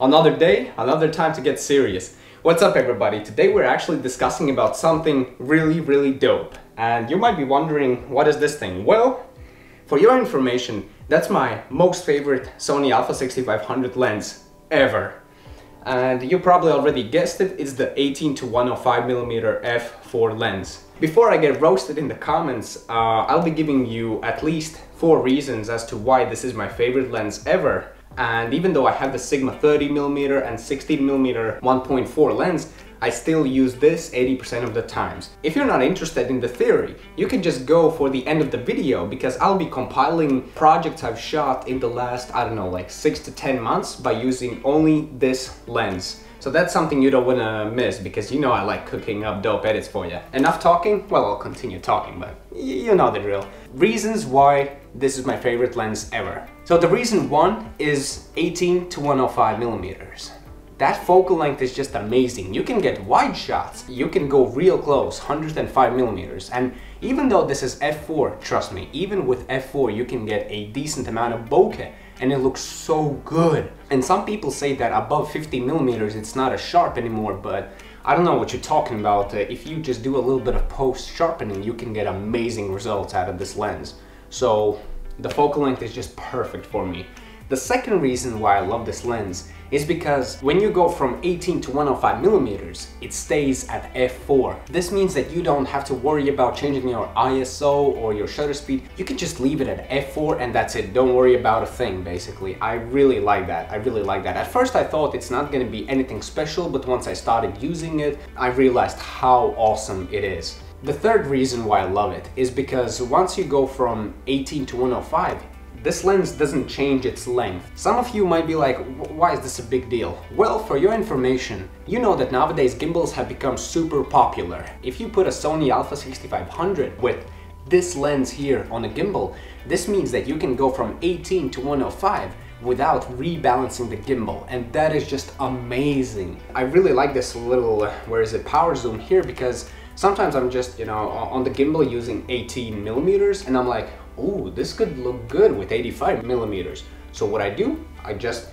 Another day, another time to get serious. What's up everybody? Today we're actually discussing about something really, really dope. And you might be wondering, what is this thing? Well, for your information, that's my most favorite Sony Alpha 6500 lens ever. And you probably already guessed it, it's the 18 to 105mm f4 lens. Before I get roasted in the comments, uh, I'll be giving you at least four reasons as to why this is my favorite lens ever and even though I have the Sigma 30mm and 16mm 1.4 lens, I still use this 80% of the times. If you're not interested in the theory, you can just go for the end of the video because I'll be compiling projects I've shot in the last, I don't know, like 6 to 10 months by using only this lens. So that's something you don't want to miss because you know I like cooking up dope edits for you. Enough talking? Well, I'll continue talking, but you know the drill. Reasons why this is my favorite lens ever. So the reason one is 18 to 105 millimeters. That focal length is just amazing. You can get wide shots. You can go real close, 105 millimeters. And even though this is f4, trust me, even with f4 you can get a decent amount of bokeh and it looks so good. And some people say that above 50 millimeters it's not as sharp anymore, but I don't know what you're talking about. Uh, if you just do a little bit of post sharpening, you can get amazing results out of this lens. So the focal length is just perfect for me. The second reason why I love this lens is because when you go from 18 to 105 millimeters, it stays at f4. This means that you don't have to worry about changing your ISO or your shutter speed. You can just leave it at f4 and that's it. Don't worry about a thing, basically. I really like that. I really like that. At first I thought it's not gonna be anything special, but once I started using it, I realized how awesome it is. The third reason why I love it is because once you go from 18 to 105, this lens doesn't change its length. Some of you might be like, why is this a big deal? Well, for your information, you know that nowadays gimbals have become super popular. If you put a Sony Alpha 6500 with this lens here on a gimbal, this means that you can go from 18 to 105 without rebalancing the gimbal and that is just amazing. I really like this little, uh, where is it, power zoom here because sometimes I'm just, you know, on the gimbal using 18 millimeters and I'm like, ooh, this could look good with 85 millimeters. So what I do, I just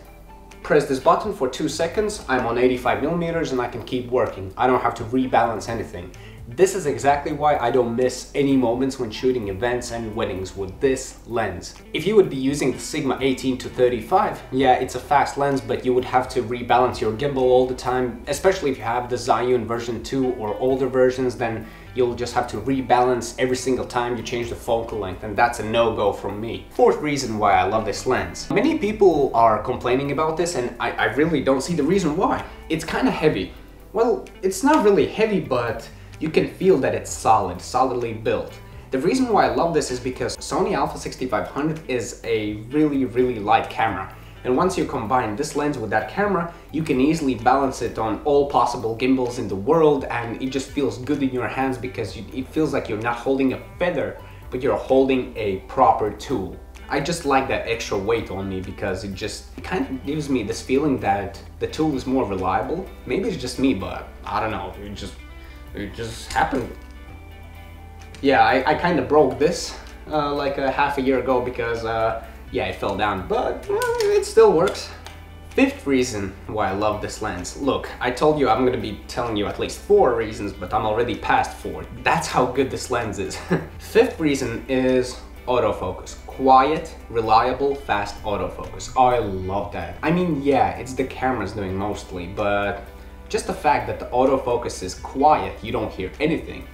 press this button for two seconds, I'm on 85 millimeters and I can keep working. I don't have to rebalance anything. This is exactly why I don't miss any moments when shooting events and weddings with this lens. If you would be using the Sigma 18 to 35, yeah, it's a fast lens, but you would have to rebalance your gimbal all the time, especially if you have the Zhiyun version 2 or older versions, then you'll just have to rebalance every single time you change the focal length, and that's a no-go from me. Fourth reason why I love this lens. Many people are complaining about this, and I, I really don't see the reason why. It's kind of heavy. Well, it's not really heavy, but you can feel that it's solid, solidly built. The reason why I love this is because Sony Alpha 6500 is a really, really light camera. And once you combine this lens with that camera, you can easily balance it on all possible gimbals in the world and it just feels good in your hands because you, it feels like you're not holding a feather, but you're holding a proper tool. I just like that extra weight on me because it just it kind of gives me this feeling that the tool is more reliable. Maybe it's just me, but I don't know, it just it just happened. Yeah, I, I kind of broke this uh, like a half a year ago because, uh, yeah, it fell down, but uh, it still works. Fifth reason why I love this lens. Look, I told you I'm gonna be telling you at least four reasons, but I'm already past four. That's how good this lens is. Fifth reason is autofocus. Quiet, reliable, fast autofocus. I love that. I mean, yeah, it's the camera's doing mostly, but just the fact that the autofocus is quiet, you don't hear anything,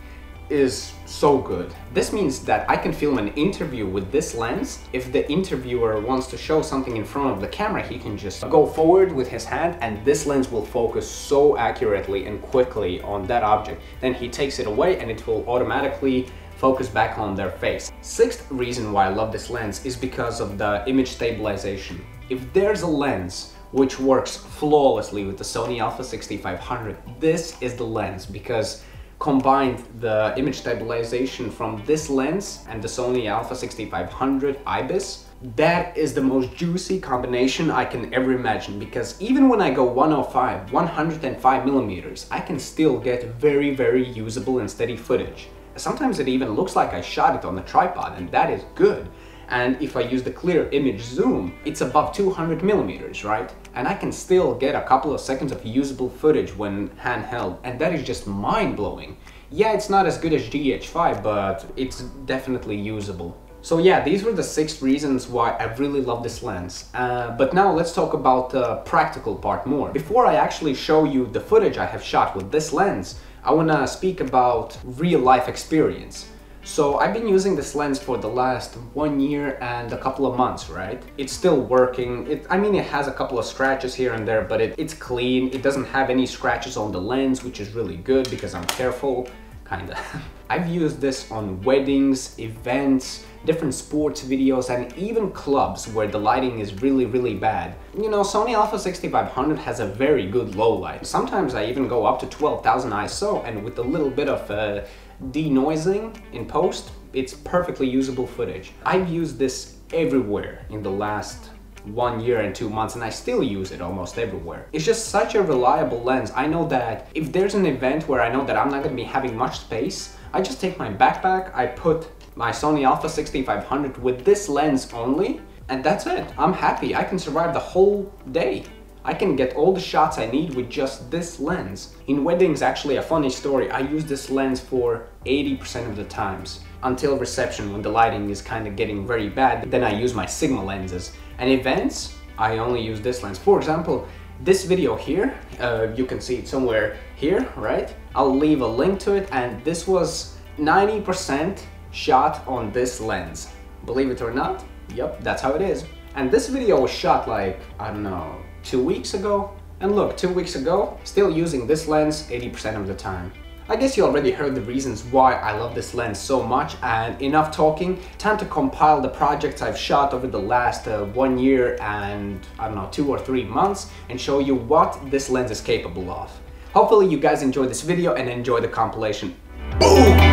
is so good. This means that I can film an interview with this lens. If the interviewer wants to show something in front of the camera, he can just go forward with his hand and this lens will focus so accurately and quickly on that object. Then he takes it away and it will automatically focus back on their face. Sixth reason why I love this lens is because of the image stabilization. If there's a lens which works flawlessly with the Sony Alpha 6500. This is the lens because combined the image stabilization from this lens and the Sony Alpha 6500 IBIS, that is the most juicy combination I can ever imagine because even when I go 105, 105 millimeters, I can still get very, very usable and steady footage. Sometimes it even looks like I shot it on the tripod and that is good. And if I use the clear image zoom, it's above 200 millimeters, right? And I can still get a couple of seconds of usable footage when handheld, and that is just mind-blowing. Yeah, it's not as good as GH5, but it's definitely usable. So yeah, these were the six reasons why I really love this lens. Uh, but now let's talk about the practical part more. Before I actually show you the footage I have shot with this lens, I wanna speak about real life experience. So I've been using this lens for the last one year and a couple of months, right? It's still working. It, I mean, it has a couple of scratches here and there, but it, it's clean. It doesn't have any scratches on the lens, which is really good because I'm careful, kinda. I've used this on weddings, events, different sports videos, and even clubs where the lighting is really, really bad. You know, Sony Alpha 6500 has a very good low light. Sometimes I even go up to 12,000 ISO, and with a little bit of uh, denoising in post, it's perfectly usable footage. I've used this everywhere in the last one year and two months and I still use it almost everywhere. It's just such a reliable lens. I know that if there's an event where I know that I'm not gonna be having much space, I just take my backpack, I put my Sony Alpha 6500 with this lens only, and that's it. I'm happy. I can survive the whole day. I can get all the shots I need with just this lens. In weddings, actually a funny story, I use this lens for 80% of the times. Until reception, when the lighting is kind of getting very bad, then I use my Sigma lenses. And events, I only use this lens. For example, this video here, uh, you can see it somewhere here, right? I'll leave a link to it and this was 90% shot on this lens. Believe it or not, yep, that's how it is. And this video was shot like, I don't know, two weeks ago. And look, two weeks ago, still using this lens 80% of the time. I guess you already heard the reasons why I love this lens so much and enough talking, time to compile the projects I've shot over the last uh, one year and I don't know, two or three months and show you what this lens is capable of. Hopefully you guys enjoyed this video and enjoy the compilation. Boom!